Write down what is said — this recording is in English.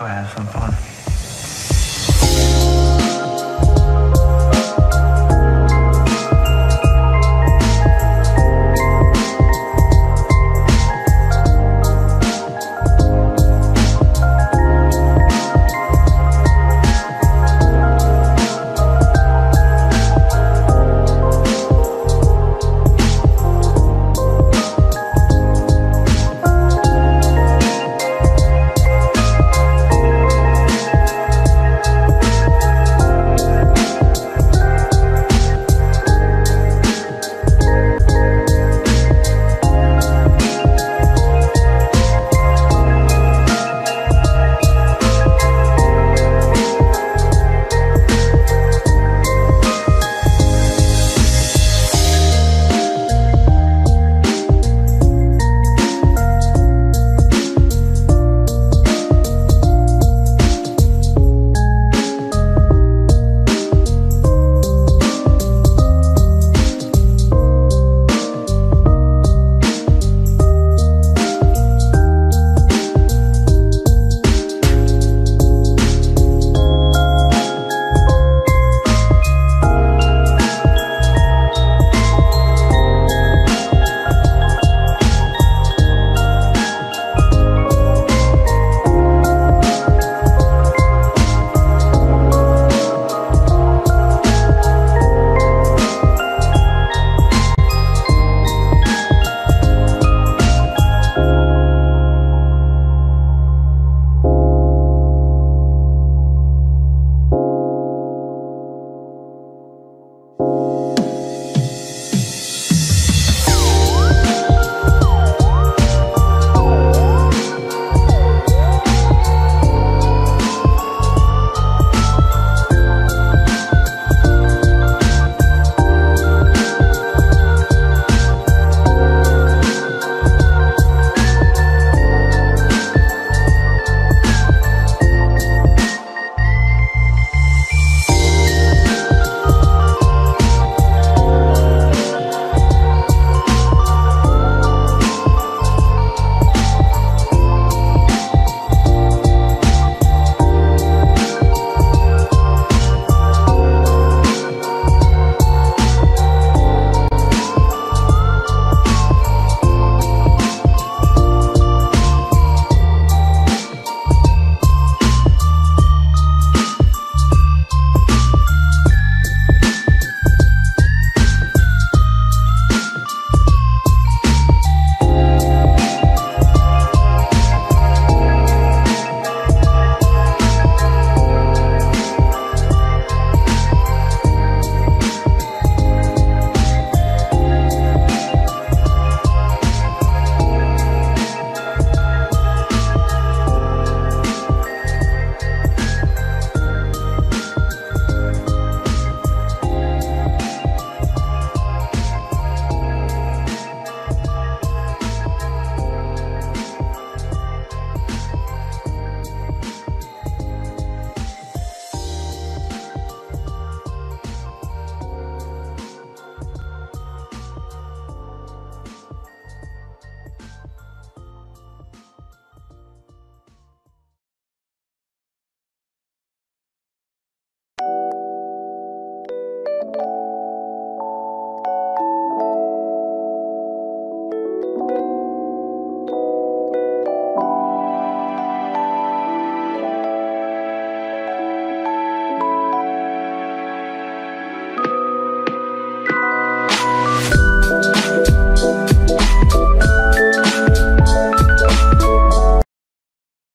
go have some fun.